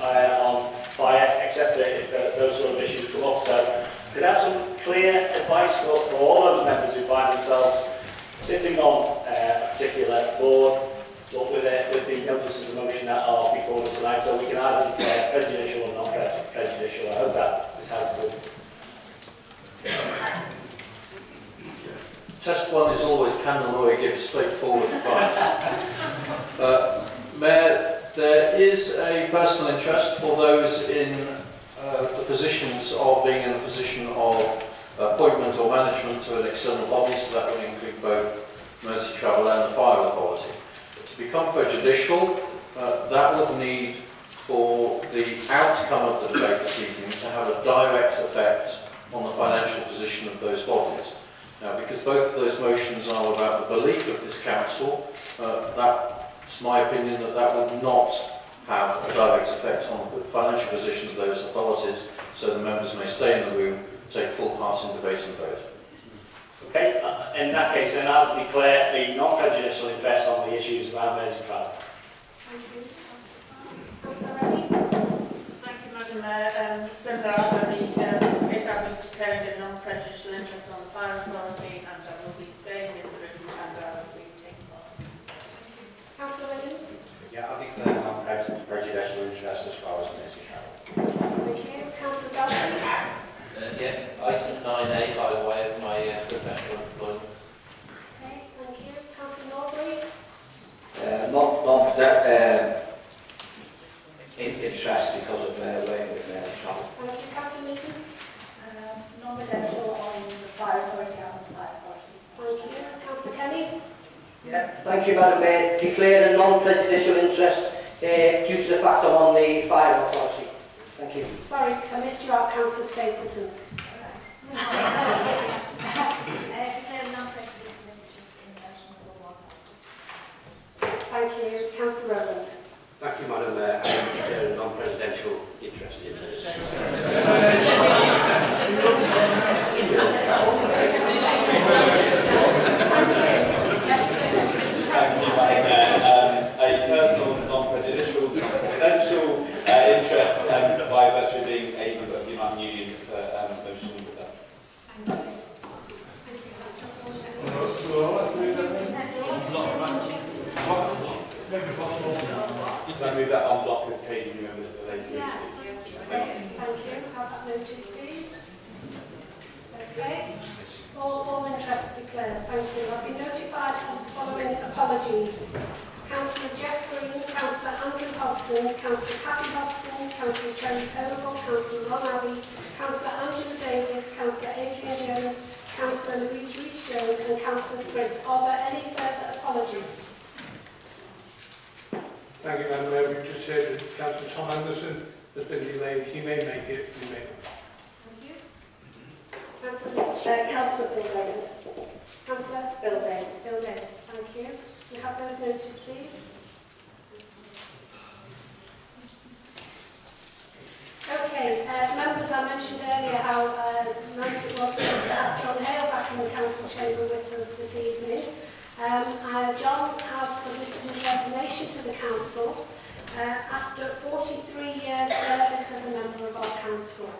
uh, on fire, except if those sort of issues come up. So could have some clear advice for, for all those members who find themselves sitting on uh, a particular board, but with, uh, with the notices of motion that are before us tonight, so we can either declare prejudicial or non-prejudicial. I hope that is helpful. Test one is always can the lawyer give straightforward advice? uh, Mayor, there is a personal interest for those in uh, the positions of being in a position of appointment or management to an external body, so that would include both Merseytravel and the Fire Authority. To become prejudicial, uh, that would need for the outcome of the debate this evening to have a direct effect on the financial position of those bodies. Now, because both of those motions are about the belief of this council, uh, that's my opinion that that would not have a direct effect on the financial position of those authorities, so the members may stay in the room, take full part in debate and vote. Okay, uh, in that case, then I would declare a non-prejudicial interest on the issues of around Merseytravel. Thank you. Councillor Rennie. Thank you, Madam Mayor. Um, similar, I believe, um, in this case, I will be declaring a non-prejudicial interest on the fire authority and I will be staying in the room and I will be taking part. Councillor Williams. Yeah, I think that non prejudicial interest as far as Merseytravel. Thank you. Councillor Dalton. Uh, yeah, item 9A by way of Thank you, Madam Mayor. Declare a non-prejudicial interest uh, due to the fact I'm on the fire authority. Thank you. Sorry, I missed you out, Councillor Stapleton. Thank you. Councillor Rowlands. Thank you, Madam Mayor. I declare a non-presidential interest in this. Apologies. Councillor Jeff Green, Councillor Andrew Hodson, Councillor Cathy Hodson, Councillor Terry Oval, Councillor Ron Abbey, Councillor Angela Davis, Councillor Adrian Jones, Councillor Louise Rees-Jones and Councillor Spriggs. Are there any further apologies? Thank you, Madam Mayor. We just heard that Councillor Tom Anderson has been delayed. He may make it, he may not. Thank you. Councillor Lynch. Uh, Councillor Bill Davis. Councillor Bill Davis. Bill Davis. Thank you. We have those noted, please. Okay, uh, members, I mentioned earlier how uh, nice it was for us to have John Hale back in the council chamber with us this evening. Um, uh, John has submitted his resignation to the council uh, after 43 years service as a member of our council.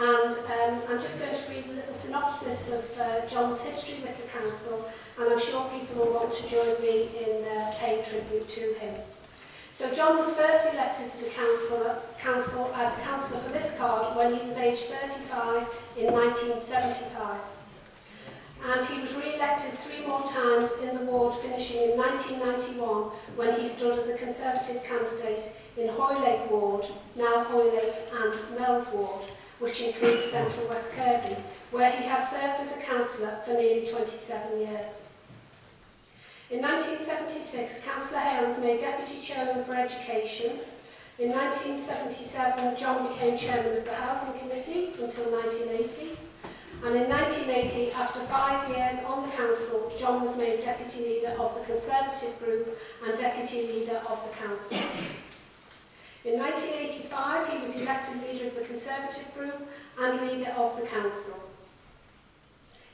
And um, I'm just going to read a little synopsis of uh, John's history with the council, and I'm sure people will want to join me in uh, paying tribute to him. So John was first elected to the council, council as a councillor for this card when he was aged 35 in 1975. And he was re-elected three more times in the ward, finishing in 1991 when he stood as a Conservative candidate in Hoylake Ward, now Hoylake and Mells Ward which includes Central West Kirby, where he has served as a councillor for nearly 27 years. In 1976, Councillor Hale was made Deputy Chairman for Education. In 1977, John became Chairman of the Housing Committee until 1980. And in 1980, after five years on the council, John was made deputy leader of the Conservative group and deputy leader of the council. In 1985, he was elected Leader of the Conservative Group and Leader of the Council.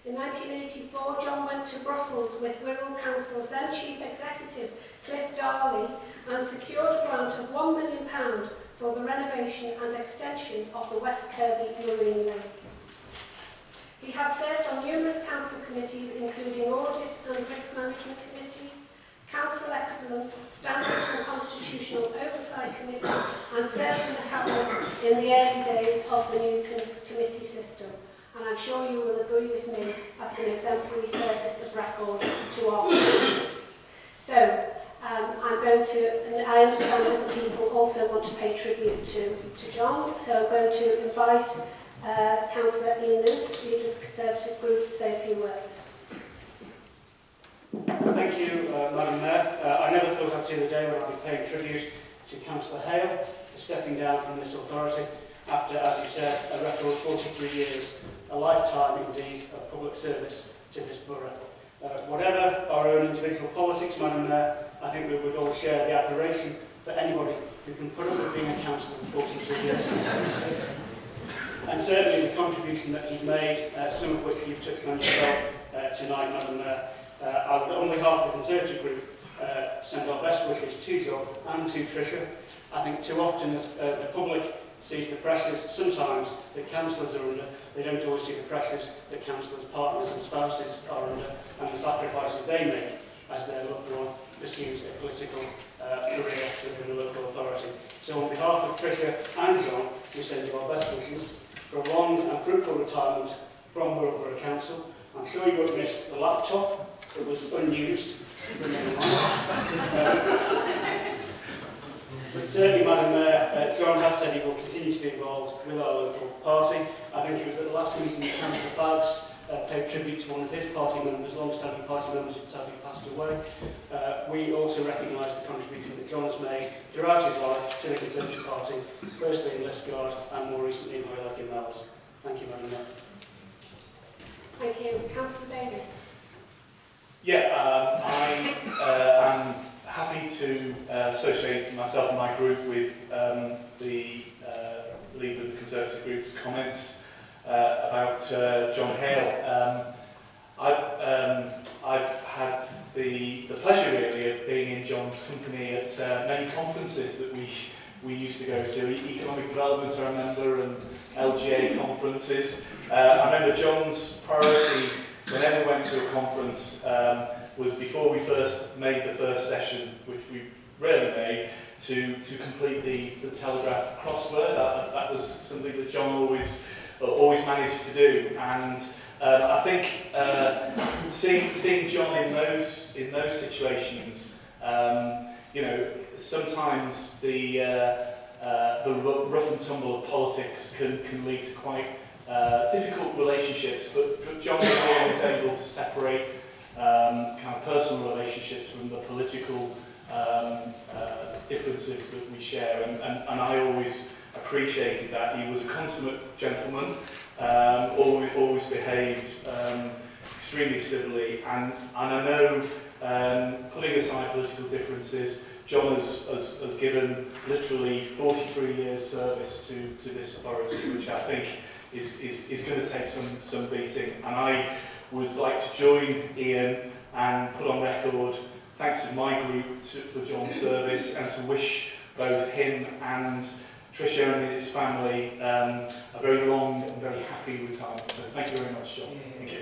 In 1984, John went to Brussels with Wirral Council's then Chief Executive, Cliff Darley, and secured a grant of £1 million for the renovation and extension of the West Kirby Marine Lake. He has served on numerous council committees, including Audit and Risk Management Committee, Council Excellence, Standards and Constitutional Oversight Committee, and served in the Cabinet in the early days of the new committee system and I'm sure you will agree with me that's an exemplary service of record to our council. So, um, I'm going to, and I understand that the people also want to pay tribute to, to John, so I'm going to invite uh, Councillor Lewis, leader of the Conservative Group, to say a few words. Thank you, uh, Madam Mayor. Uh, I never thought I'd see the day when I'd be paying tribute to Councillor Hale for stepping down from this authority after, as you said, a record 43 years a lifetime indeed of public service to this borough. Uh, whatever our own individual politics, Madam Mayor, I think we would all share the admiration for anybody who can put up with being a councillor for 43 years. and certainly the contribution that he's made, uh, some of which you've touched on yourself uh, tonight, Madam Mayor. Uh, I would, on behalf of the Conservative group, uh, send our best wishes to John and to Tricia. I think too often as, uh, the public sees the pressures sometimes that councillors are under. They don't always see the pressures that councillors, partners and spouses are under and the sacrifices they make as their loved one pursues their political uh, career within the local authority. So on behalf of Tricia and John, we send you our best wishes for a long and fruitful retirement from Worldborough Council. I'm sure you won't miss the laptop that was unused. But certainly, Madam Mayor, uh, John has said he will continue to be involved with our local party. I think it was at the last meeting that Councillor Foulkes uh, paid tribute to one of his party members, long-standing party members who sadly passed away. Uh, we also recognise the contribution that John has made throughout his life to the Conservative Party, firstly in Liscard and more recently in Hoylake and Meols. Thank you, Madam Mayor. Thank you. Councillor Davis. Yeah, um, I uh, am happy to uh, associate myself and my group with um, the uh, leader of the Conservative Group's comments uh, about uh, John Hale. Um, I've, um, I've had the, the pleasure really of being in John's company at uh, many conferences that we, we used to go to, Economic Development I remember and LGA conferences. Uh, I remember John's priority whenever we went to a conference um, was before we first made the first session, which we rarely made, to, to complete the, the Telegraph crossword. That, that was something that John always, uh, always managed to do. And um, I think uh, seeing, seeing John in those, in those situations, um, you know, sometimes the, uh, uh, the rough and tumble of politics can, can lead to quite uh, difficult relationships, but John was always able to separate um, kind of personal relationships from the political um, uh, differences that we share. And, and, and I always appreciated that. He was a consummate gentleman, um, always, always behaved um, extremely civilly. And, and I know, um, putting aside political differences, John has, has, has given literally 43 years service to, to this authority, which I think is, is, is going to take some, some beating. And I would like to join Ian and put on record thanks to my group to, for John's service and to wish both him and Tricia and his family um, a very long and very happy retirement. So thank you very much, John. Thank you.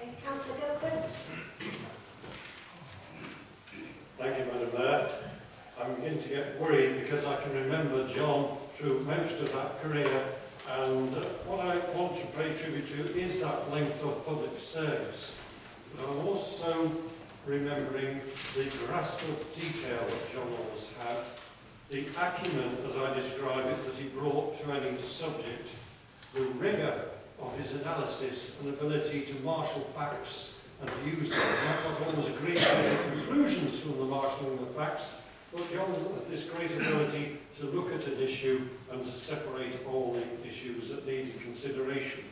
Okay, Councillor Gilchrist. Thank you, Madam Mayor. I'm beginning to get worried because I can remember John through most of that career and what I want to pay tribute to is that length of public service. But I'm also remembering the grasp of detail that John always had, the acumen, as I describe it, that he brought to any subject, the rigour of his analysis and ability to marshal facts and to use them. Not always agree with the conclusions from the marshalling of the facts, but John has this great ability to look at an issue and to separate all the issues that needed consideration.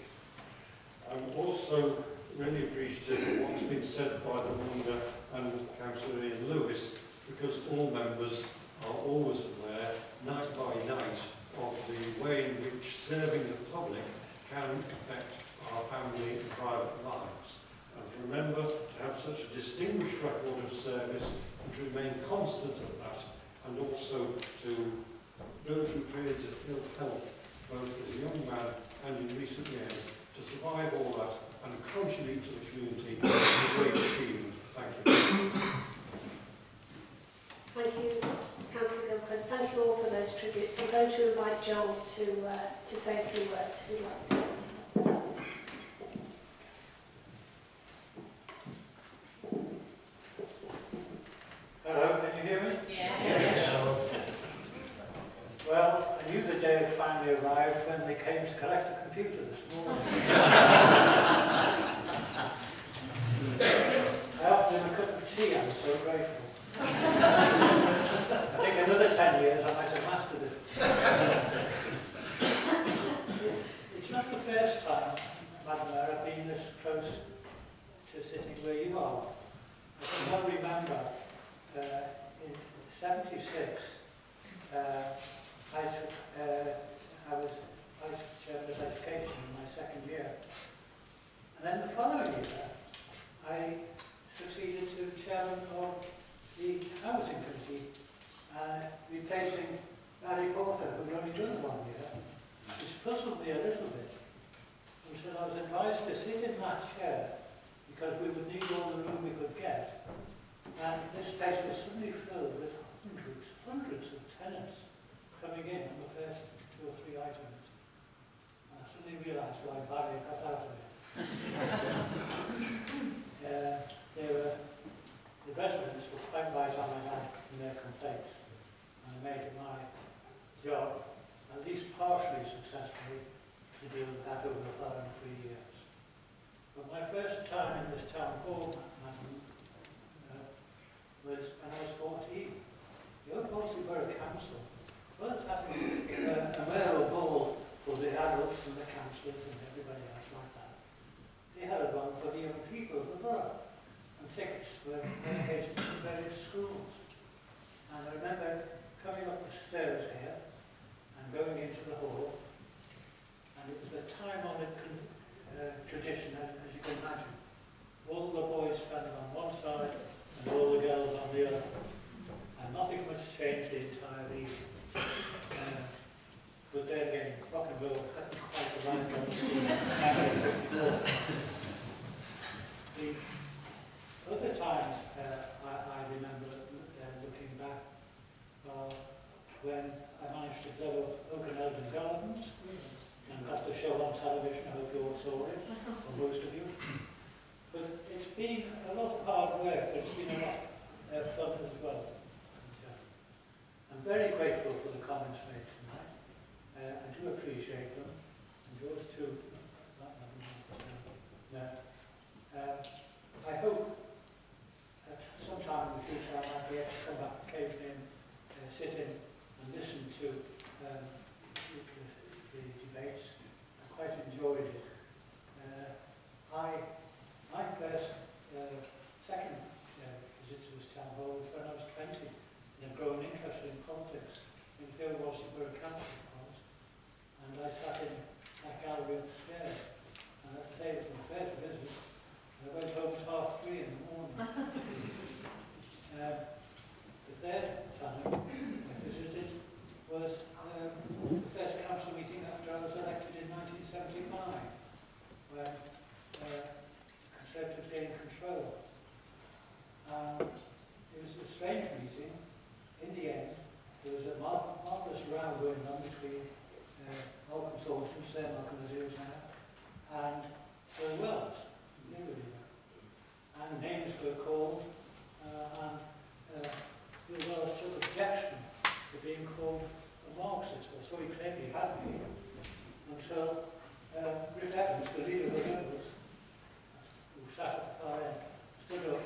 I'm also really appreciative of what's been said by the Wonder and Councillor Ian Lewis, because all members are always aware, night by night, of the way in which serving the public can affect our family and private lives. And remember to have such a distinguished record of service and to remain constant at that, and also to go through periods of ill health, both as a young man and in recent years, to survive all that and contribute to the community is a great achievement. Thank you. Thank you, Councillor Gilchrist. Thank you all for those tributes. I'm going to invite John to, uh, to say a few words if you'd like to. Hello, can you hear me? Yes. Well, I knew the day had finally arrived when they came to collect the computer this morning. I offered them a cup of tea, I'm so grateful. I think another 10 years I might have mastered it. It's not the first time, Madam Mayor, I've been this close to sitting where you are. I can well remember uh, in 76, uh, I, uh, 1979, when uh, the Conservatives gained control. It was a strange meeting. In the end, there was a mar marvellous row going on between uh, Malcolm Thornton, Sir Malcolm as he was now, and Paul Wells, nobody And names were called, uh, and uh, Paul Wells took objection to being called a Marxist, or so he claimed he had been until um, Evans, the leader of the members, who sat up high and stood up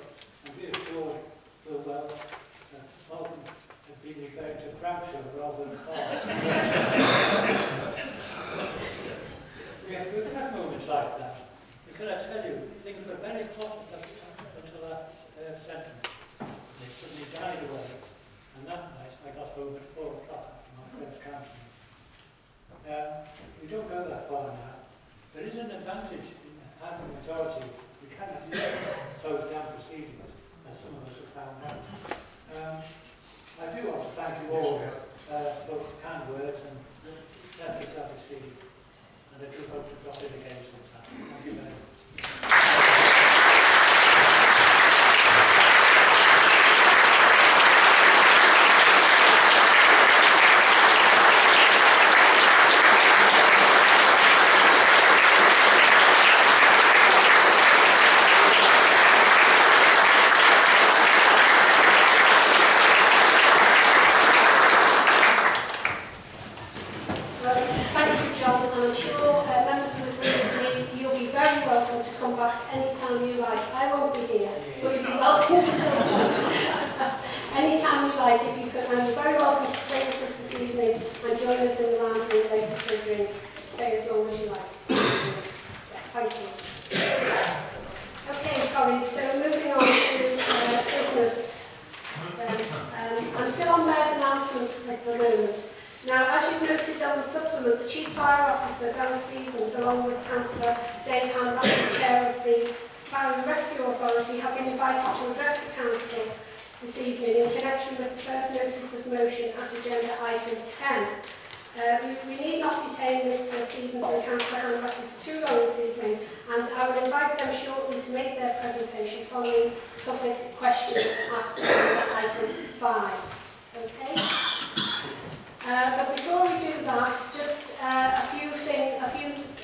and reassured Bilwell that uh, uh, Malcolm had been referred to Cramshaw rather than Carr. we, have, we have moments like that. Because I tell you, things were very hot until that uh, sentence. They suddenly died away. And that night I got home at 4 o'clock after my first council. Uh, we don't go that far now. There is an advantage in having a majority. We cannot close down proceedings, as some of us have found out. Um, I do want to thank you all uh, for kind words and thank you, And I do hope to drop in again sometime. Thank you very much.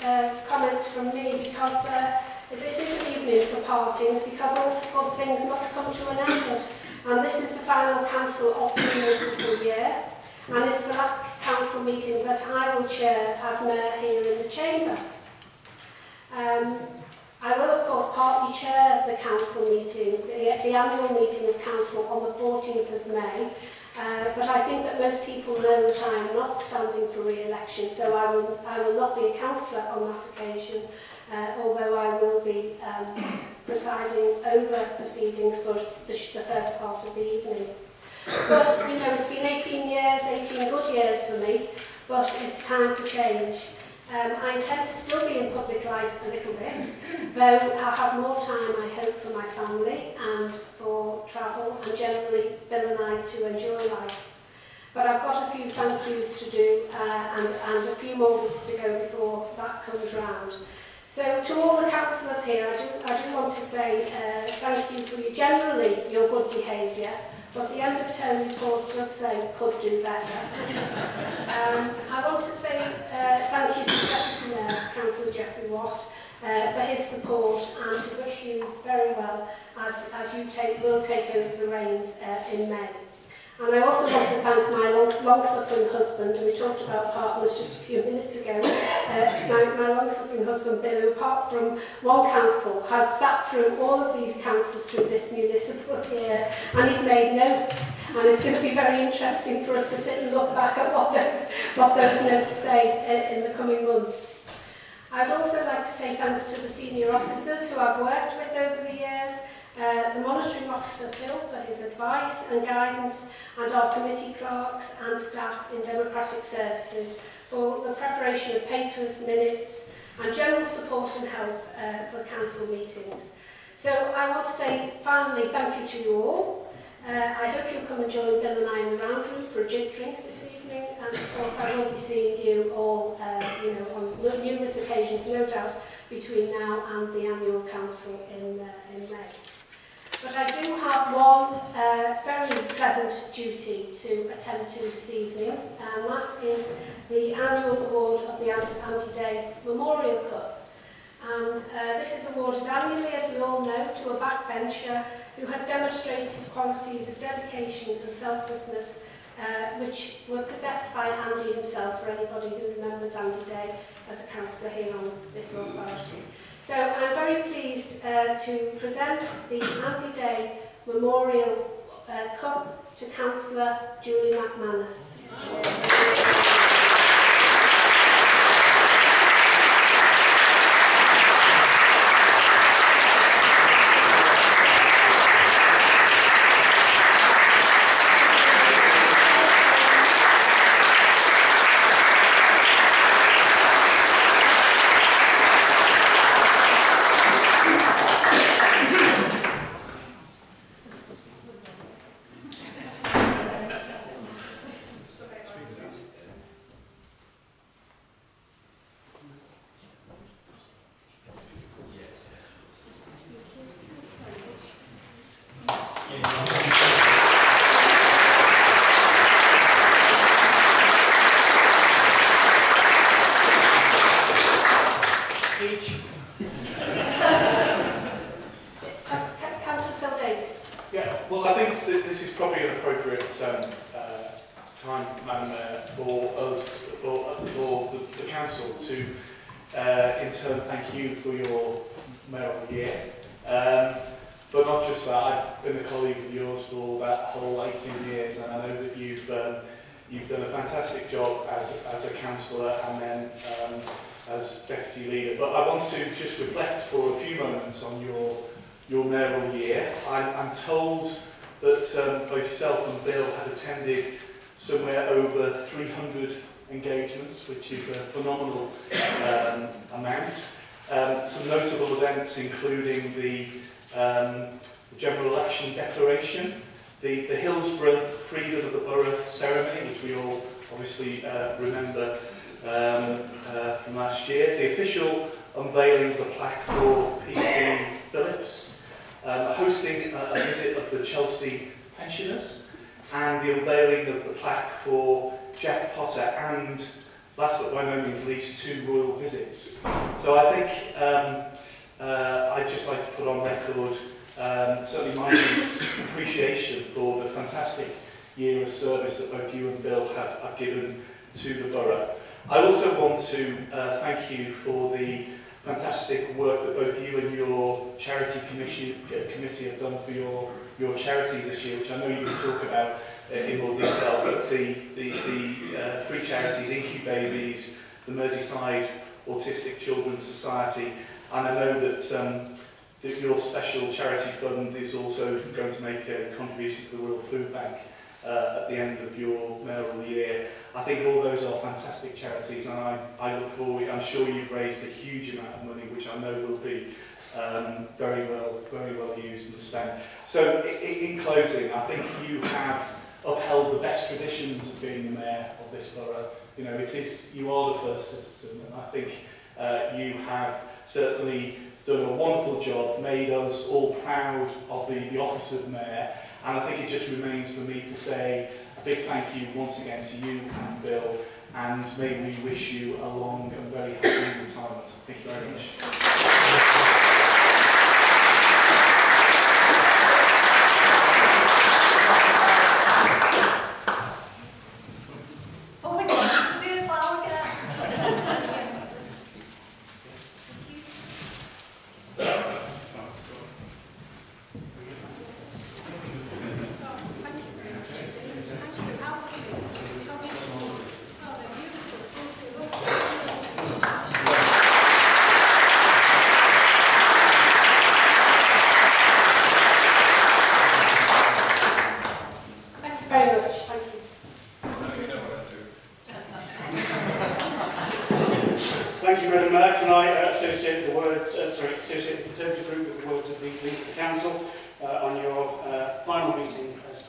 uh, comments from me because uh, this is an evening for partings because all good things must come to an end. And this is the final council of the municipal year. And it's the last council meeting that I will chair as mayor here in the chamber. Um, I will, of course, partly chair the council meeting, the, the annual meeting of council on the 14th of May, Uh, but I think that most people know that I am not standing for re-election, so I will, I will not be a councillor on that occasion, uh, although I will be um, presiding over proceedings for the, the first part of the evening. But, you know, it's been 18 years, 18 good years for me, but it's time for change. Um, I intend to still be in public life a little bit, though I have more time, I hope, for my family and for travel and generally Bill and I to enjoy life. But I've got a few thank yous to do uh, and, and a few more weeks to go before that comes round. So to all the councillors here, I do, I do want to say uh, thank you for your, generally your good behaviour but the out-of-town report does say could do better. um, I want to say uh, thank you to Deputy Mayor, Councillor Geoffrey Watt, uh, for his support and to wish you very well as, as you take, will take over the reins uh, in May. And I also want to thank my long-suffering long husband, we talked about partners just a few minutes ago. Uh, my my long-suffering husband, Bill, who apart from one council, has sat through all of these councils through this municipal year, and he's made notes. And it's going to be very interesting for us to sit and look back at what those, what those notes say in, in the coming months. I'd also like to say thanks to the senior officers who I've worked with over the years, uh, the Monitoring Officer Phil for his advice and guidance and our committee clerks and staff in Democratic Services for the preparation of papers, minutes and general support and help uh, for council meetings. So I want to say finally thank you to you all. Uh, I hope you'll come and join Bill and I in the round room for a gin drink this evening and of course I will be seeing you all uh, you know, on numerous occasions no doubt between now and the annual council in, uh, in May. But I do have one uh, very present duty to attend to this evening, and that is the annual award of the Anti Day Memorial Cup. And uh, this is awarded annually, as we all know, to a backbencher who has demonstrated qualities of dedication and selflessness uh, which were possessed by Andy himself, for anybody who remembers Andy Day, as a councillor here on this authority. So I'm very pleased uh, to present the Andy Day Memorial uh, Cup to Councillor Julie McManus. Wow. that whole 18 years, and I know that you've um, you've done a fantastic job as as a councillor and then um, as deputy leader. But I want to just reflect for a few moments on your your mayoral year. I'm, I'm told that um, both yourself and Bill had attended somewhere over 300 engagements, which is a phenomenal um, amount. Um, some notable events including the um, general election declaration, the, the Hillsborough Freedom of the Borough ceremony, which we all obviously uh, remember um, uh, from last year, the official unveiling of the plaque for PC Phillips, um, hosting a, a visit of the Chelsea pensioners, and the unveiling of the plaque for Jack Potter, and last but by no means least, two royal visits. So I think um, uh, I'd just like to put on record um, certainly my appreciation for the fantastic year of service that both you and Bill have, have given to the borough. I also want to uh, thank you for the fantastic work that both you and your charity commission, uh, committee have done for your, your charity this year, which I know you will talk about uh, in more detail, but the, the, the uh, three charities, Incubabies, the Merseyside Autistic Children's Society, and I know that, um, that your special charity fund is also going to make a contribution to the World Food Bank uh, at the end of your mayoral year. I think all those are fantastic charities and I, I look forward, I'm sure you've raised a huge amount of money which I know will be um, very well very well used and spent. So in closing, I think you have upheld the best traditions of being the mayor of this borough. You know, it is, you are the first citizen and I think uh, you have certainly done a wonderful job, made us all proud of the, the office of mayor. And I think it just remains for me to say a big thank you once again to you and Bill, and may we wish you a long and very happy retirement. Thank you very much. and I uh, associate the words, uh, sorry, associate the Conservative group with the words of the leader of the council uh, on your uh, final meeting as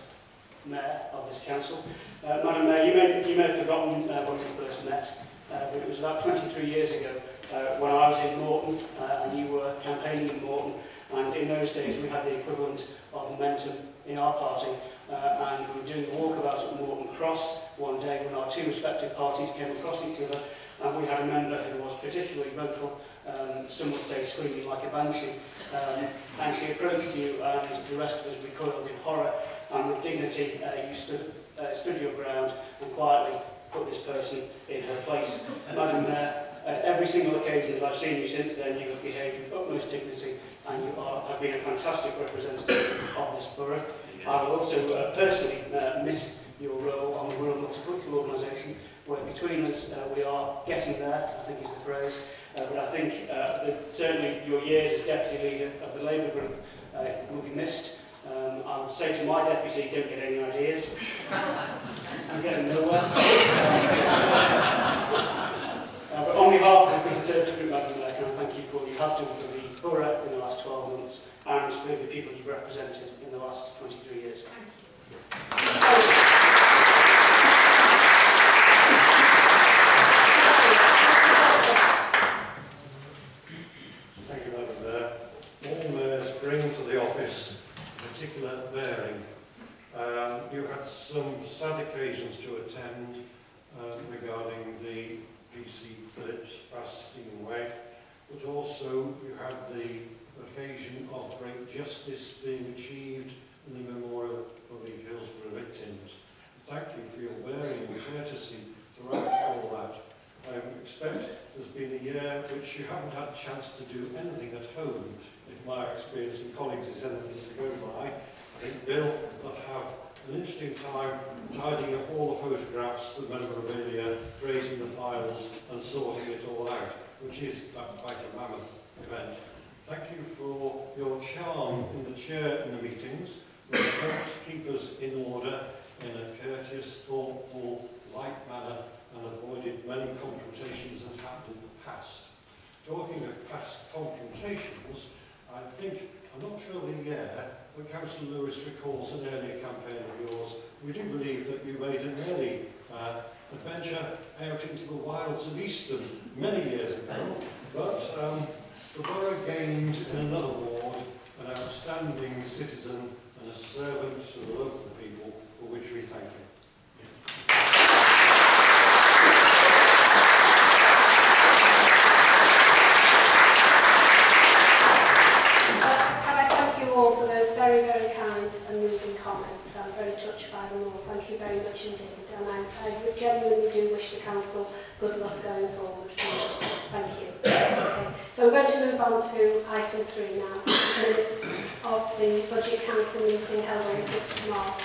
mayor of this council. Uh, Madam Mayor, you may, you may have forgotten uh, when we first met, uh, but it was about 23 years ago uh, when I was in Morton uh, and you were campaigning in Morton, and in those days we had the equivalent of momentum in our party, uh, and we were doing the walkabout at Morton Cross one day when our two respective parties came across each other And we had a member who was particularly vocal, um, some would say screaming like a banshee, um, and she approached you and the rest of us recoiled in horror and with dignity uh, you stood, uh, stood your ground and quietly put this person in her place. Madam Mayor, at every single occasion that I've seen you since then, you have behaved with utmost dignity and you are, have been a fantastic representative of this borough. I will also uh, personally uh, miss your role on the Rural Multicultural Organisation between us uh, we are getting there, I think is the phrase. Uh, but I think uh, that certainly your years as Deputy Leader of the Labour Group uh, will be missed. Um, I would say to my deputy, don't get any ideas. I'm getting nowhere. Uh, but on behalf of the Conservative Group, Madam Mayor, can I thank you for what you have done for the borough in the last 12 months and for the people you've represented in the last 23 years. Thank you, Madam Mayor. All mayors bring to the office a particular mayor occasions to attend um, regarding the PC Phillips passing away, but also you had the occasion of great justice being achieved in the memorial for the Hillsborough victims. Thank you for your bearing and courtesy throughout all that. I expect there's been a year which you haven't had a chance to do anything at home, if my experience and colleagues is anything to go by. I think Bill will have an interesting time tidying up all the photographs, the memorabilia, creating the files and sorting it all out, which is in fact quite a mammoth event. Thank you for your charm in the chair in the meetings, which helped keep us in order in a courteous, thoughtful, light manner and avoided many confrontations that happened in the past. Talking of past confrontations, I think, I'm not sure the year, but Councillor Lewis recalls an earlier campaign of yours. We do believe that you made an early uh, adventure out into the wilds of Easton many years ago, but um, the borough gained in another ward an outstanding citizen and a servant to the local people, for which we thank you. Can I thank you all for those very, very kind and moving comments. I'm very touched by them all. Thank you very much indeed. And I, I genuinely do wish the Council good luck going forward. Thank you. Okay. So I'm going to move on to item three now, minutes of the Budget Council meeting held on the 5th of March,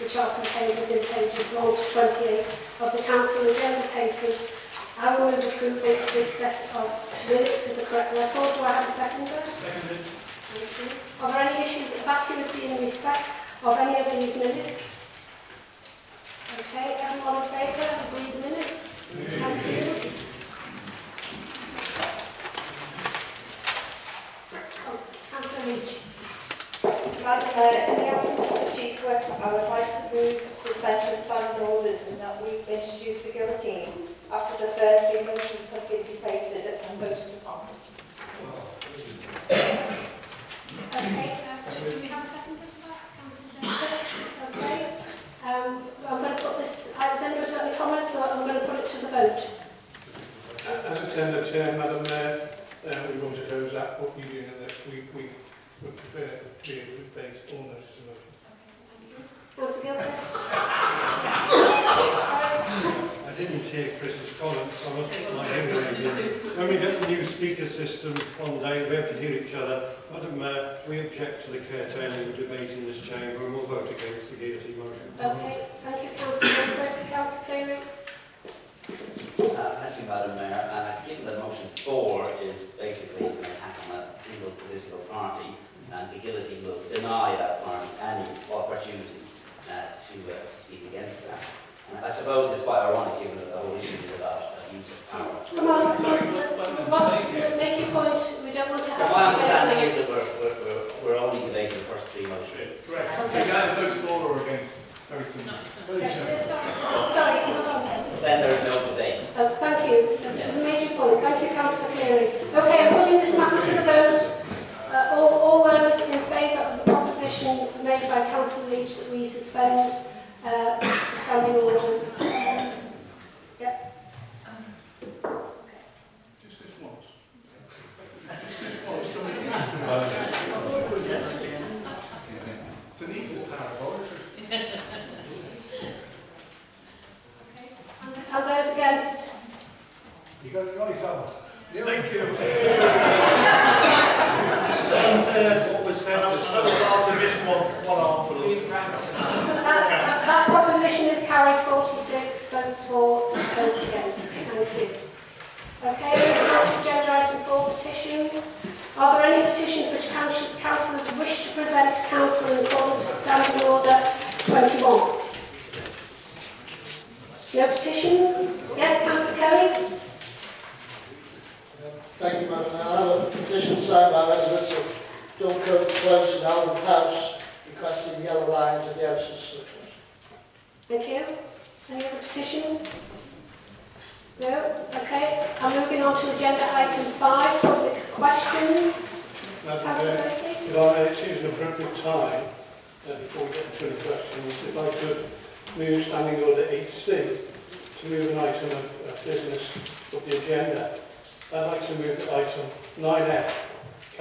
which are contained within pages 1 to 28 of the Council agenda papers. I will move approval of this set of minutes as a correct record. Do I have a seconder? Seconded. Thank you. Are there any issues of accuracy in respect of any of these minutes? Okay, everyone in favour of read the minutes? Thank you. Oh, Councillor Leach. Madam Mayor, in the absence of the Chief Whip, I would like to move suspension of standing orders and that we introduce the guillotine after the first three motions have been debated and voted upon. Okay, uh, do we have a seconder for that? Councillor Davis? Okay. Um, I'm going to put this, uh, has anybody got any comments or I'm going to put it to the vote? As a tender chair, Madam Mayor, uh, we want to close that, what we do, and that we, we would prefer to be able to base all notice of motion. Councillor Gilchrist? I didn't hear Chris's comments, I must put my hearing aid in. When we get the new speaker system one day, we have to hear each other. Madam Mayor, we object to the debate in this chamber and will vote against the guillotine motion. Okay, thank you, Councillor Gilchrist. Councillor Cleary? Uh, thank you, Madam Mayor. And uh, given that motion four is basically an attack on a single political party, and the guillotine will deny that party any opportunity uh, to, uh, to speak against that. And I suppose it's quite ironic given that the whole issue is about abuse of power. Come on, Ross, make your point. We don't want to have... My understanding is that we're, we're, we're only debating the first three motions. Correct. So you either vote for or against. Very simple. Very simple. Sorry, hold on then. Then there is no debate. Oh, thank you. Yeah. Major point. Thank you, Councillor Cleary. Okay, I'm putting this matter to the vote. Uh, all, all those in favour of the proposition made by Councillor Leach that we suspend uh,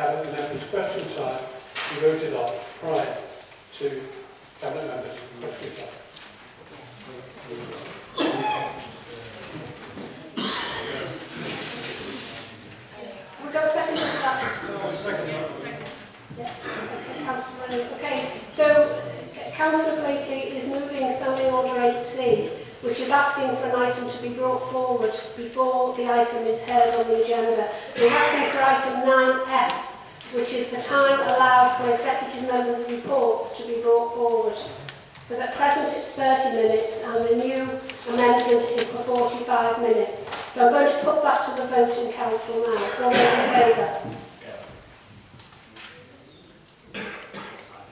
Cabinet Members' Question Time, be voted on prior to Cabinet Members' Question Time. We got a second for that? Yeah, okay, so Councillor Blakeley is moving Standing Order 8C, which is asking for an item to be brought forward before the item is heard on the agenda. So he's asking for item 9F, which is the time allowed for executive members' reports to be brought forward. Because at present it's 30 minutes and the new amendment is for 45 minutes. So I'm going to put that to the vote in council now. All those in favour?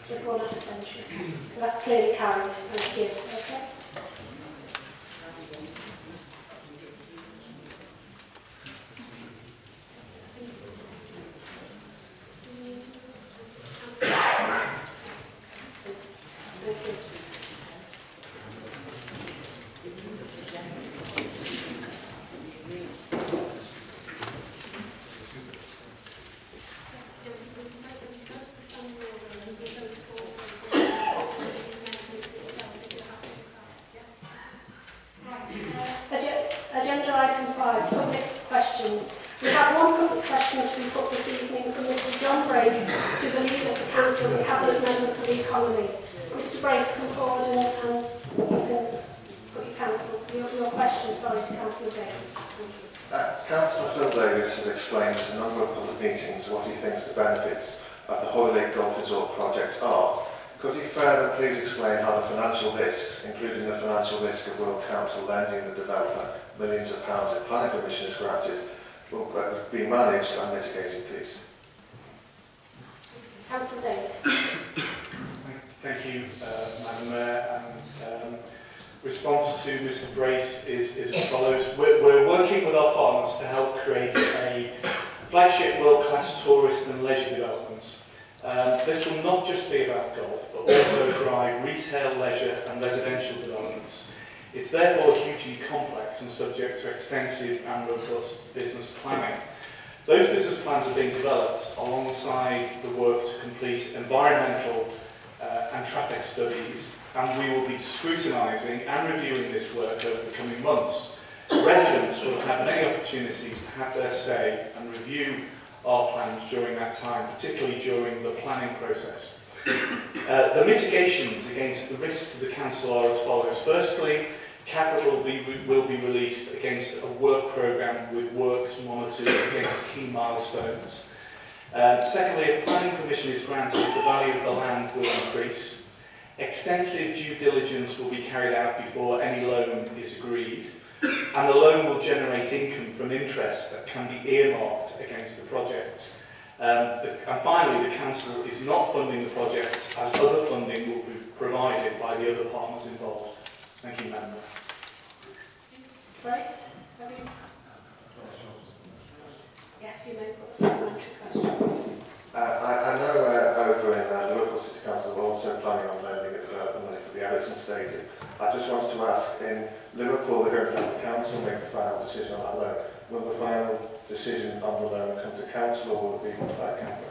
With one abstention. That's clearly carried. Thank you. five public questions. We have one public question to be put this evening from Mr John Brace to the Leader of the Council and Cabinet Member for the Economy. Mr Brace, come forward and, and you can put your, council, your, your question sorry, to Councillor Davies. Uh, Councillor Phil Davis has explained at a number of public meetings what he thinks the benefits of the Hoylake Golf Resort project are Could you further please explain how the financial risks, including the financial risk of Wirral Council lending the developer millions of pounds if planning permission is granted, will be managed and mitigated, please? Councillor Davies. Thank you, uh, Madam Mayor. And, um, response to Mr Brace is, is as follows. We're, we're working with our partners to help create a flagship world-class tourist and leisure development. Um, this will not just be about golf, but also drive retail, leisure and residential developments. It's therefore hugely complex and subject to extensive and robust business planning. Those business plans are being developed alongside the work to complete environmental uh, and traffic studies, and we will be scrutinising and reviewing this work over the coming months. Residents will have many opportunities to have their say and review our plans during that time, particularly during the planning process. Uh, the mitigations against the risk to the council are as follows. Firstly, capital will be, will be released against a work programme with works monitored against key milestones. Um, secondly, if planning permission is granted, the value of the land will increase. Extensive due diligence will be carried out before any loan is agreed, and the loan will generate income from interest that can be earmarked against the project. Um, the, and finally, the council is not funding the project as other funding will be provided by the other partners involved. Thank you, Madam Mayor. Have you? Yes, you may put a supplementary question. Uh, I, I know uh, over in uh, Liverpool City Council we're also planning on lending a development money for the Everton Stadium. I just wanted to ask, in Liverpool the council make the final decision on that loan. Will the final decision on the loan come to council or will it be by cabinet?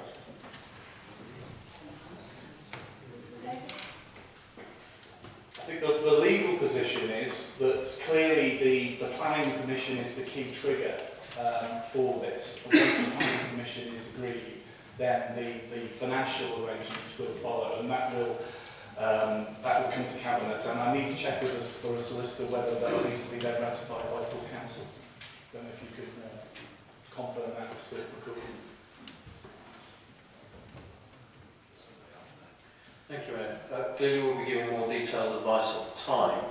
I think the, the legal position is that clearly the, the planning permission is the key trigger um, for this. Once the planning permission is agreed, then the, the financial arrangements will follow, and that will um, that will come to cabinet. And I need to check with us for a solicitor whether that needs to be then ratified by full council. Then if you could uh, confirm that, Mr. McCool. Thank you, Ed. Uh, clearly we'll be giving more detailed advice at the time,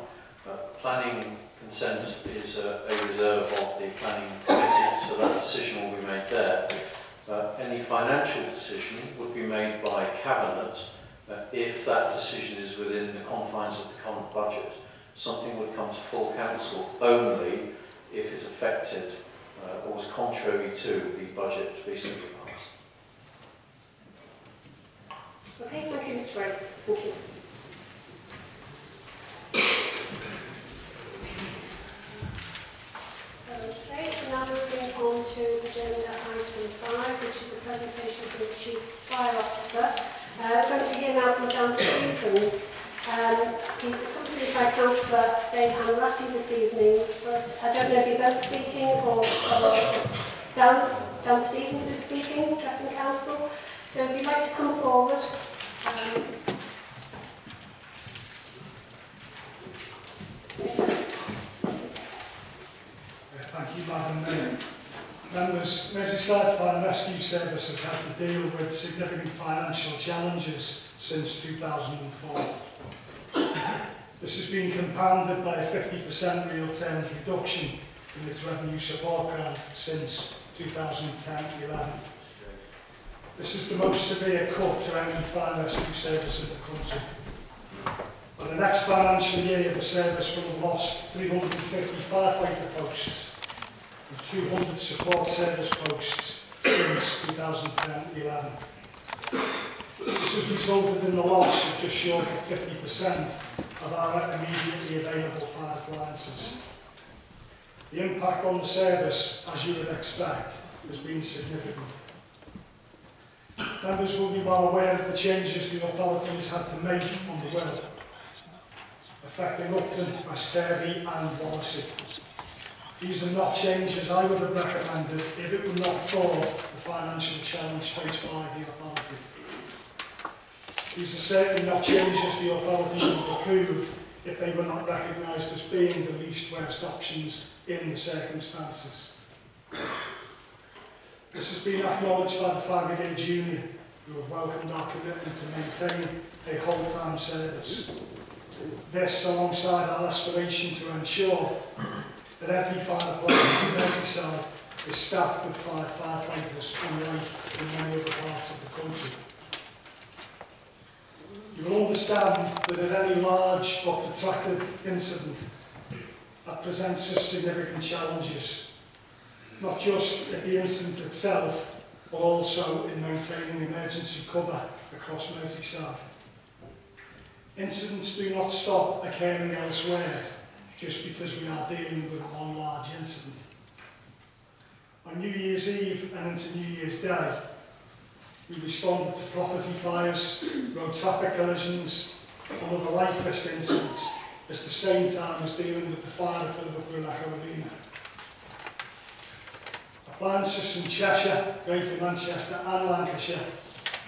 but planning consent is a, a reserve of the planning committee, so that decision will be made there. Uh, any financial decision would be made by cabinet if that decision is within the confines of the common budget, something would come to full council only if it affected uh, or was contrary to the budget recently passed. Okay, thank you, Mr. Rhodes. Thank you. Okay, now moving on to agenda item 5, which is the presentation from the Chief Fire Officer Uh, we're going to hear now from Dan Stephens. Um, he's accompanied by Councillor Dave Hanoratti this evening, but I don't know if you're both speaking or, or Dan, Dan Stephens who's speaking, Dressing Council. So if you'd like to come forward. Um, uh, Thank you, Madam Mayor. Members, Merseyside Fire and Rescue Service has had to deal with significant financial challenges since 2004. This has been compounded by a 50% real terms reduction in its revenue support grant since 2010-11. This is the most severe cut to any fire and rescue service in the country. For the next financial year, the service will have lost 355 fighter posts and 200 support service posts since 2010-11. This has resulted in the loss of just short of 50% of our immediately available fire appliances. The impact on the service, as you would expect, has been significant. Members Wirral be well aware of the changes the authorities had to make on the will, affecting Upton, West and Wallasey. These are not changes I would have recommended if it were not for the financial challenge faced by the authority. These are certainly not changes the authority would have approved if they were not recognised as being the least worst options in the circumstances. This has been acknowledged by the Fire Brigade Union, who have welcomed our commitment to maintain a whole-time service. This, alongside our aspiration to ensure that every fire plant in Merseyside is staffed with five firefighters, unlike in many other parts of the country. You will understand that at any large or protracted incident that presents us significant challenges, not just at the incident itself, but also in maintaining emergency cover across Merseyside. Incidents do not stop occurring elsewhere just because we are dealing with one large incident. On New Year's Eve and into New Year's Day, we responded to property fires, road traffic collisions, and other life risk incidents at the same time as dealing with the fire at Liverpool Echo Arena. Appliances from Cheshire, Greater Manchester and Lancashire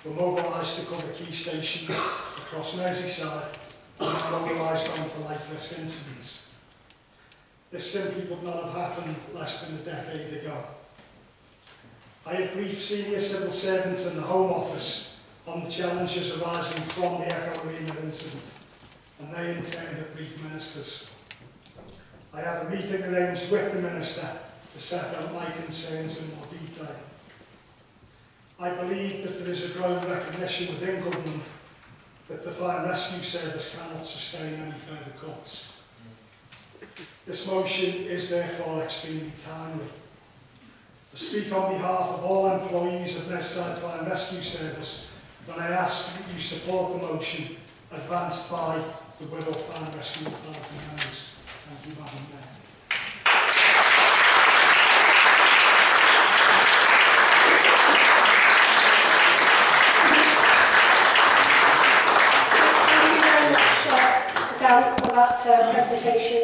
were mobilised to cover key stations across Merseyside and mobilised onto life risk incidents. This simply would not have happened less than a decade ago. I had briefed senior civil servants in the Home Office on the challenges arising from the Echo Arena incident, and they in turn had briefed ministers. I had a meeting arranged with the Minister to set out my concerns in more detail. I believe that there is a growing recognition within government that the Fire Rescue Service cannot sustain any further cuts. This motion is therefore extremely timely. To speak on behalf of all employees of Merseyside Fire and Rescue Service when I ask that you support the motion advanced by the Wirral Fire and Rescue Authority members. Thank you, Madam Mayor. Thank you very much, uh, for that uh, presentation.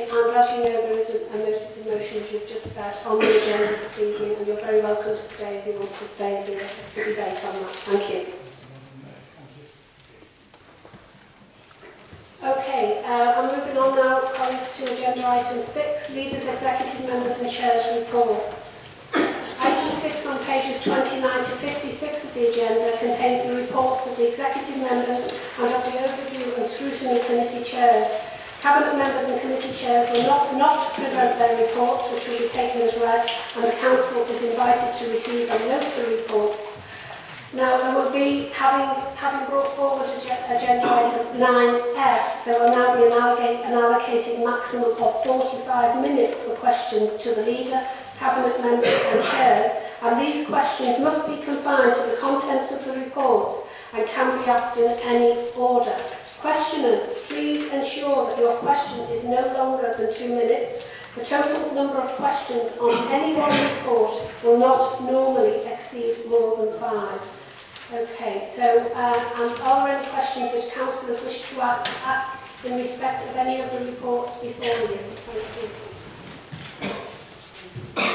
You know, there is a, a notice of motion, as you've just said, on the agenda this evening, and you're very welcome to stay if you want to stay and do debate on that. Thank you. Okay, uh, I'm moving on now, colleagues, to agenda item six, leaders, executive members and chairs reports. Item six on pages 29 to 56 of the agenda contains the reports of the executive members and of the overview and scrutiny committee chairs. Cabinet members and committee chairs will not, not present their reports, which will be taken as read, and the council is invited to receive and note the reports. Now, there will be, having, having brought forward ag- agenda item 9F, there will now be an, an allocated maximum of 45 minutes for questions to the leader, cabinet members and chairs, and these questions must be confined to the contents of the reports and can be asked in any order. Questioners, please ensure that your question is no longer than two minutes. The total number of questions on any one report will not normally exceed more than five. Okay, so uh, and are there any questions which councillors wish to ask in respect of any of the reports before you? Thank you.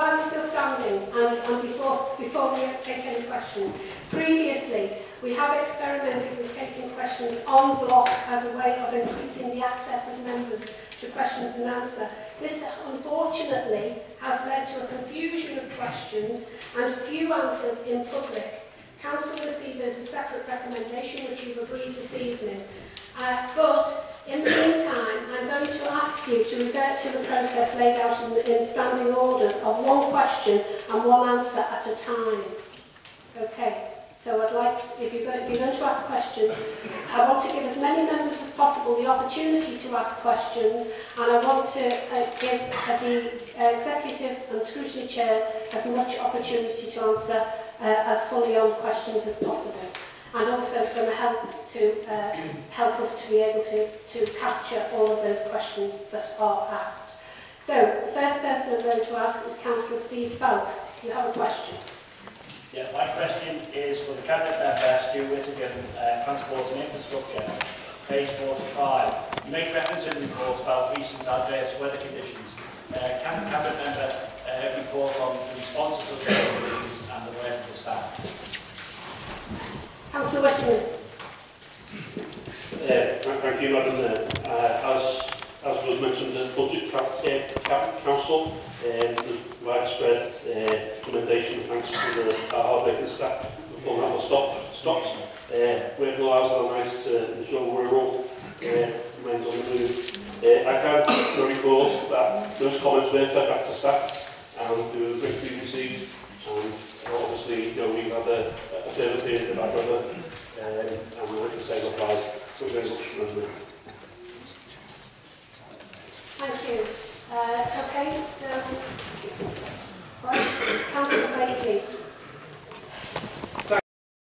While we're still standing and, and before, before we take any questions, previously we have experimented with taking questions on block as a way of increasing the access of members to questions and answer. This unfortunately has led to a confusion of questions and few answers in public. Council received as a separate recommendation which you've agreed this evening. Uh, but In the meantime, I'm going to ask you to revert to the process laid out in, in standing orders of one question and one answer at a time. Okay, so I'd like, if you're, going, if you're going to ask questions, I want to give as many members as possible the opportunity to ask questions and I want to uh, give uh, the uh, executive and scrutiny chairs as much opportunity to answer uh, as fully on questions as possible and also from the help to uh, help us to be able to, to capture all of those questions that are asked. So the first person I'm going to ask is Councillor Steve Fowkes. You have a question. Yeah, my question is for the Cabinet Member, Stu Whittaker, uh, Transport and Infrastructure, page 45. You make reference in the report about recent adverse weather conditions. Uh, can the Cabinet Member uh, report on the responses of the weather conditions and the work of the staff? Councillor Westman. Uh, thank you, Madam Mayor. Uh, as, as was mentioned the Budget Cap, uh, Council, um, widespread uh, commendation thanks to the uh, hard work and staff who've done that stop, stops. Uh, work allows our nice to ensure rural uh, remains on the move. Uh, I can report that those comments were fed back to staff and they were briefly received and obviously, you know, we've had a, a therapy in the back of um, and we want to save our bag. So very much for. Thank you. Uh, okay, so, right, Councillor Bailey.